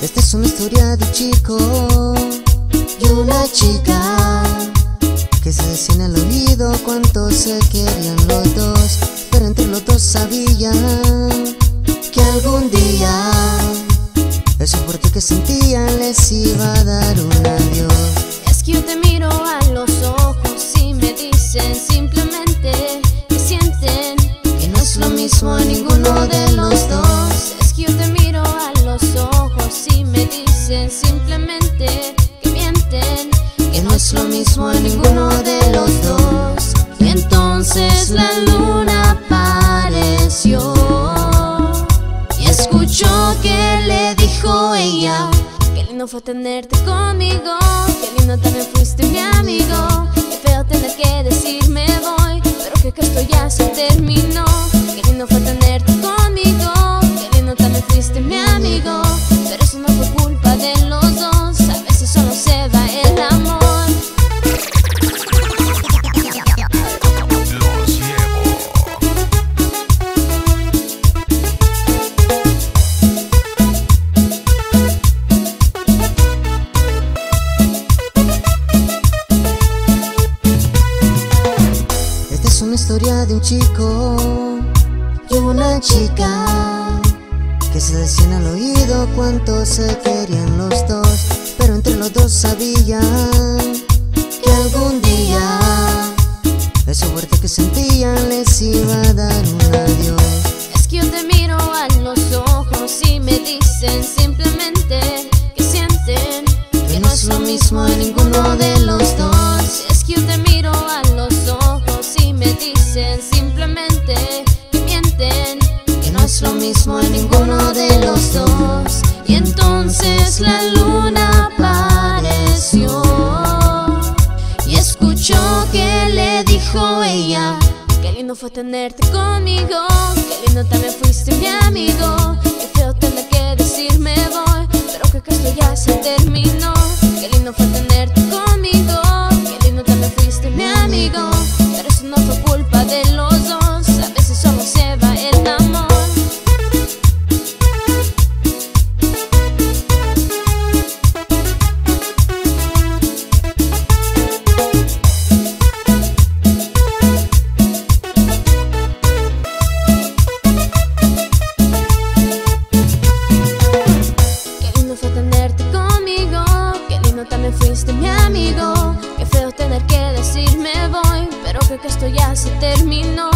de un chico y una chica que se decían al oído cuánto se querían los dos, pero entre los dos sabían que algún día eso fuerte que sentían les iba a dar un adiós. Es que yo te miro a los ojos y me dicen simplemente que sienten que no es lo mismo a ninguno simplemente que mienten que no es lo mismo a ninguno de los dos. Y entonces la luna apareció y escuchó que le dijo ella. Qué lindo fue tenerte conmigo, qué lindo también fuiste mi de un chico. Y una chica que se decían al oído cuánto se querían los dos, pero entre los dos sabían la luna apareció y escuchó que le dijo ella. Qué lindo fue tenerte conmigo, qué lindo también fuiste mi amigo. Qué feo tener que decir me voy, pero creo que esto ya se terminó. Qué lindo fue tenerte fuiste mi amigo. Qué feo tener que decir me voy, pero creo que esto ya se terminó.